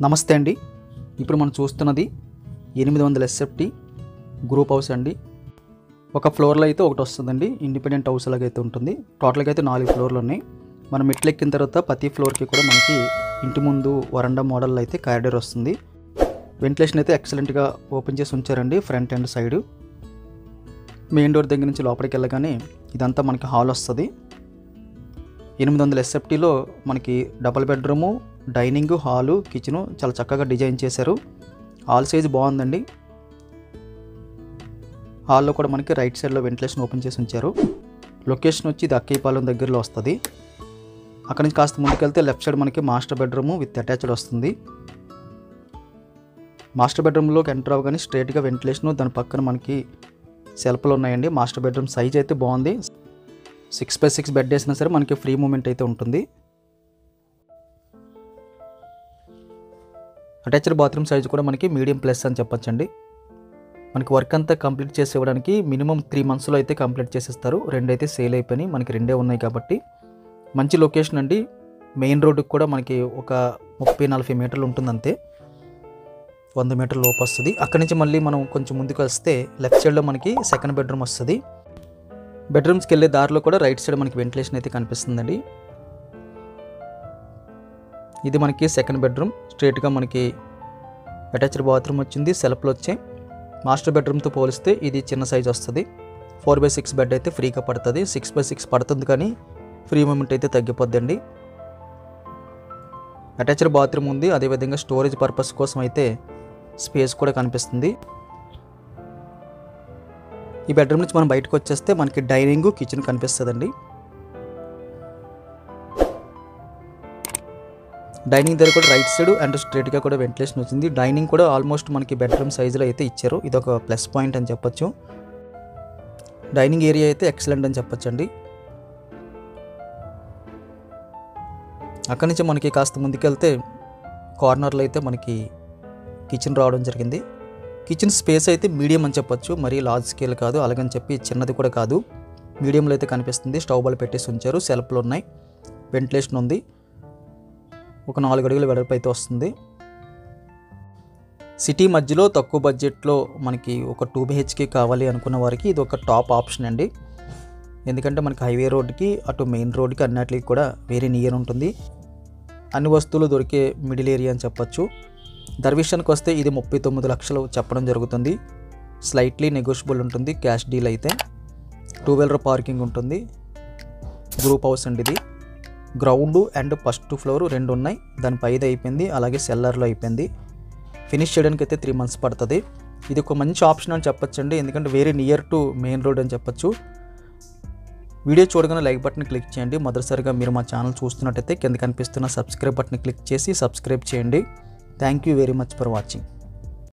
నమస్తే అండి. ఇప్పుడు మనం చూస్తున్నది ఎనిమిది వందల ఎస్ఎఫ్టీ గ్రూప్ హౌస్ అండి. ఒక ఫ్లోర్లో అయితే ఒకటి వస్తుందండి. ఇండిపెండెంట్ హౌస్ లాగా అయితే ఉంటుంది. టోటల్గా అయితే నాలుగు ఫ్లోర్లు ఉన్నాయి. మనం మెట్లు ఎక్కిన తర్వాత ప్రతి ఫ్లోర్కి కూడా మనకి ఇంటి ముందు వరండా మోడల్ అయితే కారిడర్ వస్తుంది. వెంటిలేషన్ అయితే ఎక్సలెంట్గా ఓపెన్ చేసి ఉంచారండి front and side. Main door దగ్గర నుంచి లోపలికి వెళ్ళగానే ఇదంతా మనకి హాల్ వస్తుంది. ఎనిమిది వందల ఎస్ఎఫ్టీలో మనకి double bedroom dining hall kitchen చాలా చక్కగా డిజైన్ చేశారు. హాల్ సైజ్ బాగుందండి. హాల్లో కూడా మనకి రైట్ సైడ్లో వెంటిలేషన్ ఓపెన్ చేసి ఉంచారు. లొకేషన్ వచ్చి ఇది అక్కయ్యపాలెం దగ్గరలో వస్తుంది. అక్కడి నుంచి కాస్త ముందుకెళ్తే లెఫ్ట్ సైడ్ మనకి మాస్టర్ బెడ్రూము విత్ అటాచ్డ్ వస్తుంది. మాస్టర్ బెడ్రూమ్లోకి ఎంటర్ అవ్వగానే స్ట్రైట్గా వెంటిలేషన్ దాని పక్కన మనకి సెల్ఫ్లు ఉన్నాయండి. మాస్టర్ బెడ్రూమ్ సైజ్ అయితే బాగుంది. సిక్స్ బై సిక్స్ బెడ్ వేసినా సరే మనకి ఫ్రీ మూమెంట్ అయితే ఉంటుంది. అటాచ్డ్ బాత్రూమ్ సైజ్ కూడా మనకి మీడియం ప్లస్ అని చెప్పొచ్చండి. మనకి వర్క్ అంతా కంప్లీట్ చేసి ఇవ్వడానికి మినిమం త్రీ మంత్స్లో అయితే కంప్లీట్ చేసేస్తారు. రెండైతే సేల్ అయిపోయినాయి. మనకి రెండే ఉన్నాయి కాబట్టి. మంచి లొకేషన్ అండి. మెయిన్ రోడ్డుకి కూడా మనకి ఒక ముప్పై నలభై మీటర్లు ఉంటుంది అంతే వంద మీటర్ లోపు వస్తుంది. అక్కడి నుంచి మళ్ళీ మనం కొంచెం ముందుకు వస్తే లెఫ్ట్ సైడ్లో మనకి సెకండ్ బెడ్రూమ్ వస్తుంది. బెడ్రూమ్స్కి వెళ్ళే దారిలో కూడా రైట్ సైడ్ మనకి వెంటిలేషన్ అయితే కనిపిస్తుందండి. ఇది మనకి సెకండ్ బెడ్రూమ్ స్ట్రేట్గా మనకి అటాచ్డ్ బాత్రూమ్ వచ్చింది. సెల్ఫ్లు వచ్చాయి మాస్టర్ బెడ్రూమ్తో పోలిస్తే ఇది చిన్న సైజ్ వస్తుంది. ఫోర్ బై సిక్స్ బెడ్ అయితే ఫ్రీగా పడుతుంది. సిక్స్ బై సిక్స్ పడుతుంది కానీ ఫ్రీ మూమెంట్ అయితే తగ్గిపోద్దండి. అటాచ్డ్ బాత్రూమ్ ఉంది. అదేవిధంగా స్టోరేజ్ పర్పస్ కోసం అయితే స్పేస్ కూడా కనిపిస్తుంది. ఈ బెడ్రూమ్ నుంచి మనం బయటకు వచ్చేస్తే మనకి డైనింగ్ కిచెన్ కనిపిస్తుందండి. డైనింగ్ దగ్గర కూడా రైట్ సైడ్ అండ్ స్ట్రేట్గా కూడా వెంటిలేషన్ వచ్చింది. డైనింగ్ కూడా ఆల్మోస్ట్ మనకి బెడ్రూమ్ సైజులో అయితే ఇచ్చారు. ఇది ఒక ప్లస్ పాయింట్ అని చెప్పొచ్చు. డైనింగ్ ఏరియా అయితే ఎక్సలెంట్ అని చెప్పొచ్చు అండి. అక్కడి నుంచి మనకి కాస్త ముందుకెళ్తే కార్నర్లో అయితే మనకి కిచెన్ రావడం జరిగింది. కిచెన్ స్పేస్ అయితే మీడియం అని చెప్పొచ్చు. మరీ లార్జ్ స్కేల్ కాదు అలాగని చెప్పి చిన్నది కూడా కాదు. మీడియంలో అయితే కనిపిస్తుంది. స్టవ్ బాల్ పెట్టేసి ఉంచారు. సెల్ఫ్లు ఉన్నాయి. వెంటిలేషన్ ఉంది. ఒక నాలుగు అడుగుల వెడల్పు అయితే వస్తుంది. సిటీ మధ్యలో తక్కువ బడ్జెట్లో మనకి ఒక టూ బిహెచ్కే కావాలి అనుకున్న వారికి ఇది ఒక టాప్ ఆప్షన్ అండి. ఎందుకంటే మనకి హైవే రోడ్కి అటు మెయిన్ రోడ్కి అన్నిటికి కూడా వేరే నియర్ ఉంటుంది. అన్ని వస్తువులు దొరికే మిడిల్ ఏరియా అని చెప్పొచ్చు. దర్విషన్కి విషయానికి వస్తే ఇది ముప్పై తొమ్మిది లక్షలు చెప్పడం జరుగుతుంది. స్లైట్లీ నెగోషియబుల్ ఉంటుంది క్యాష్ డీల్ అయితే. టూ వీలర్ పార్కింగ్ ఉంటుంది. గ్రూప్ హౌస్ అండి ఇది. గ్రౌండ్ అండ్ ఫస్ట్ ఫ్లోర్ రెండు ఉన్నాయి. దాని పైది అయిపోయింది. అలాగే సెల్లర్లో అయిపోయింది. ఫినిష్ చేయడానికి అయితే త్రీ మంత్స్ పడుతుంది. ఇది ఒక మంచి ఆప్షన్ అని చెప్పొచ్చండి. ఎందుకంటే very near to main road అని చెప్పొచ్చు. వీడియో చూడగానే లైక్ బటన్ క్లిక్ చేయండి. మొదటిసారిగా మీరు మా ఛానల్ చూస్తున్నట్టయితే కింద కనిపిస్తున్న సబ్స్క్రైబ్ బటన్ క్లిక్ చేసి సబ్స్క్రైబ్ చేయండి. Thank you very much for watching